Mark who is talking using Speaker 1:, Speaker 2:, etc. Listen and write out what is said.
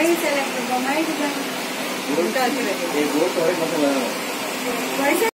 Speaker 1: मैं ही select Bombay design
Speaker 2: एक वो तो है मतलब
Speaker 1: वैसे